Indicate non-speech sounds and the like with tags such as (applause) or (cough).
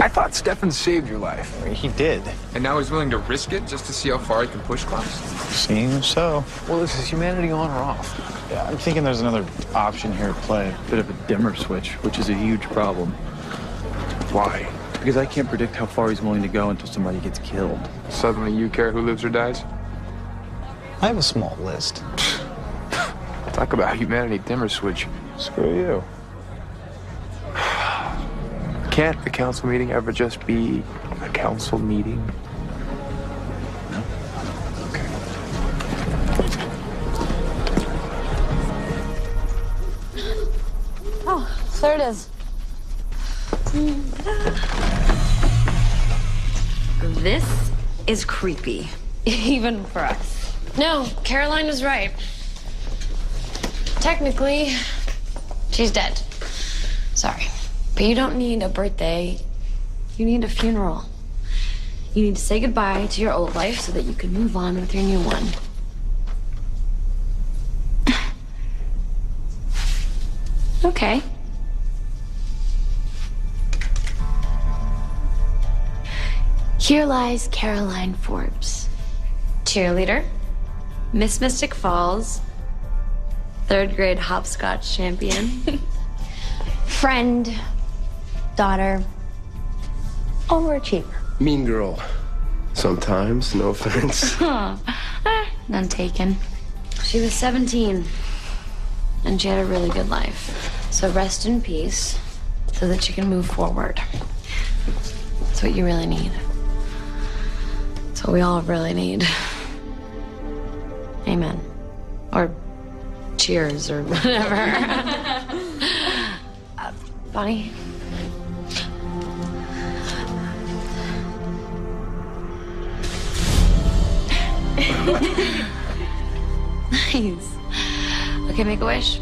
I thought Stefan saved your life. He did. And now he's willing to risk it just to see how far he can push Klaus? Seems so. Well, is his humanity on or off? Yeah, I'm thinking there's another option here at play. A bit of a dimmer switch, which is a huge problem. Why? Because I can't predict how far he's willing to go until somebody gets killed. Suddenly you care who lives or dies? I have a small list. (laughs) Talk about humanity dimmer switch. Screw you. Can't a council meeting ever just be a council meeting? Oh, there it is. This is creepy, (laughs) even for us. No, Caroline was right. Technically, she's dead. Sorry. But you don't need a birthday. You need a funeral. You need to say goodbye to your old life so that you can move on with your new one. (sighs) okay. Here lies Caroline Forbes, cheerleader, Miss Mystic Falls, third grade hopscotch champion, (laughs) friend, daughter, overachiever. Mean girl. Sometimes, no offense. (laughs) None taken. She was 17, and she had a really good life. So rest in peace so that you can move forward. That's what you really need. That's what we all really need. Amen. Or cheers or (laughs) whatever. (laughs) uh, Bonnie? (laughs) nice. Okay, make a wish.